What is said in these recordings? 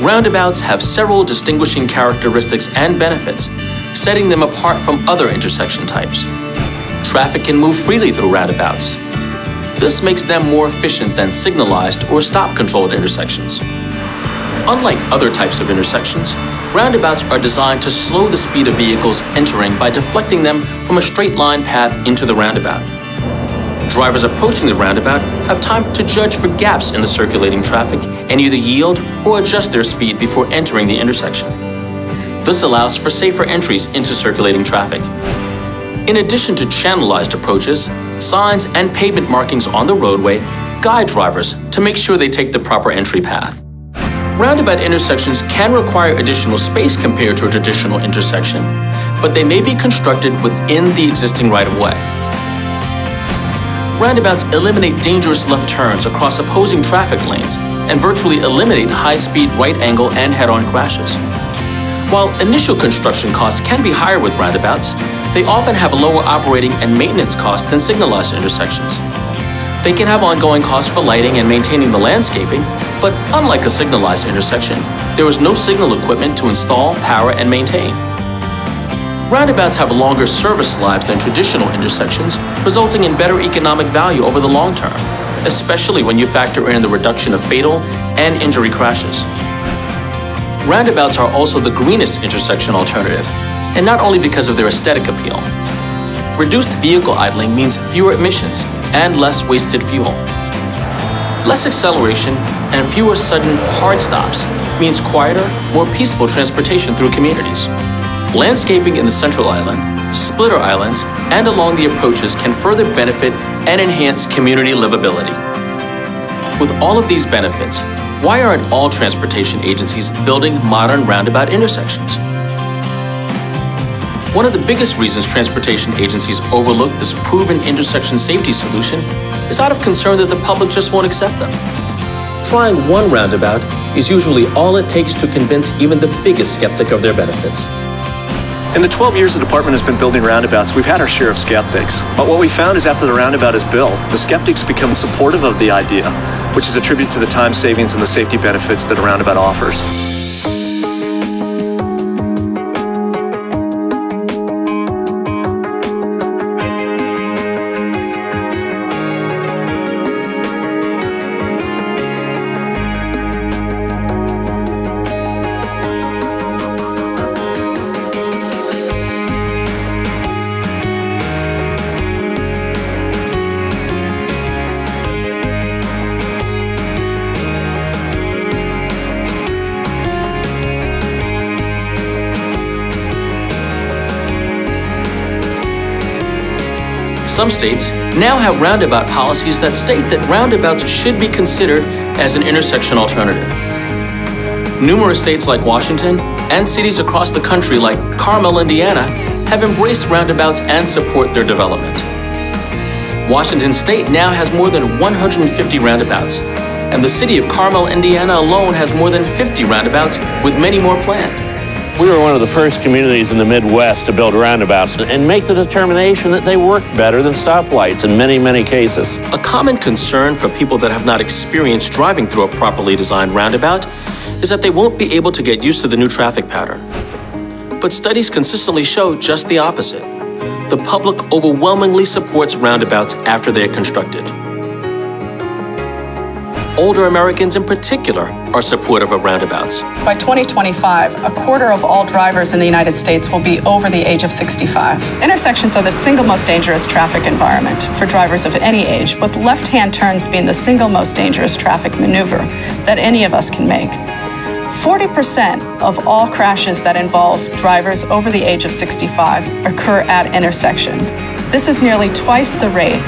Roundabouts have several distinguishing characteristics and benefits, setting them apart from other intersection types. Traffic can move freely through roundabouts. This makes them more efficient than signalized or stop-controlled intersections. Unlike other types of intersections, roundabouts are designed to slow the speed of vehicles entering by deflecting them from a straight line path into the roundabout. Drivers approaching the roundabout have time to judge for gaps in the circulating traffic and either yield or adjust their speed before entering the intersection. This allows for safer entries into circulating traffic. In addition to channelized approaches, signs and pavement markings on the roadway guide drivers to make sure they take the proper entry path. Roundabout intersections can require additional space compared to a traditional intersection, but they may be constructed within the existing right-of-way. Roundabouts eliminate dangerous left turns across opposing traffic lanes and virtually eliminate high-speed right-angle and head-on crashes. While initial construction costs can be higher with roundabouts, they often have a lower operating and maintenance cost than signalized intersections. They can have ongoing costs for lighting and maintaining the landscaping, but unlike a signalized intersection, there is no signal equipment to install, power, and maintain. Roundabouts have longer service lives than traditional intersections, resulting in better economic value over the long term, especially when you factor in the reduction of fatal and injury crashes. Roundabouts are also the greenest intersection alternative, and not only because of their aesthetic appeal. Reduced vehicle idling means fewer emissions and less wasted fuel. Less acceleration and fewer sudden hard stops means quieter, more peaceful transportation through communities. Landscaping in the Central Island, splitter islands, and along the approaches can further benefit and enhance community livability. With all of these benefits, why aren't all transportation agencies building modern roundabout intersections? One of the biggest reasons transportation agencies overlook this proven intersection safety solution is out of concern that the public just won't accept them. Trying one roundabout is usually all it takes to convince even the biggest skeptic of their benefits. In the 12 years the department has been building roundabouts, we've had our share of skeptics. But what we found is after the roundabout is built, the skeptics become supportive of the idea, which is a tribute to the time savings and the safety benefits that a roundabout offers. Some states now have roundabout policies that state that roundabouts should be considered as an intersection alternative. Numerous states like Washington and cities across the country like Carmel, Indiana, have embraced roundabouts and support their development. Washington state now has more than 150 roundabouts, and the city of Carmel, Indiana alone has more than 50 roundabouts, with many more planned. We were one of the first communities in the Midwest to build roundabouts and make the determination that they work better than stoplights in many, many cases. A common concern for people that have not experienced driving through a properly designed roundabout is that they won't be able to get used to the new traffic pattern. But studies consistently show just the opposite. The public overwhelmingly supports roundabouts after they are constructed. Older Americans in particular are supportive of roundabouts. By 2025, a quarter of all drivers in the United States will be over the age of 65. Intersections are the single most dangerous traffic environment for drivers of any age, with left-hand turns being the single most dangerous traffic maneuver that any of us can make. 40% of all crashes that involve drivers over the age of 65 occur at intersections. This is nearly twice the rate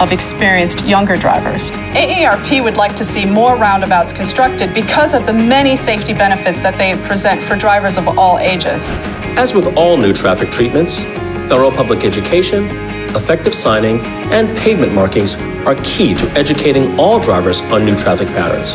of experienced younger drivers. AARP would like to see more roundabouts constructed because of the many safety benefits that they present for drivers of all ages. As with all new traffic treatments, thorough public education, effective signing, and pavement markings are key to educating all drivers on new traffic patterns.